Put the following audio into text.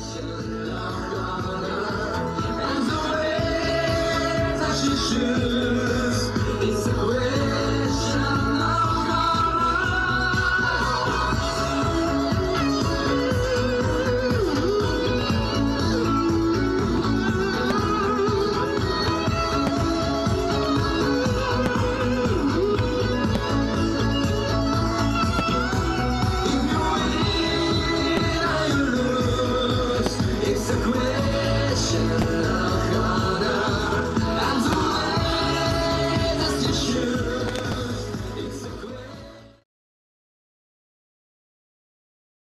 And the way that she should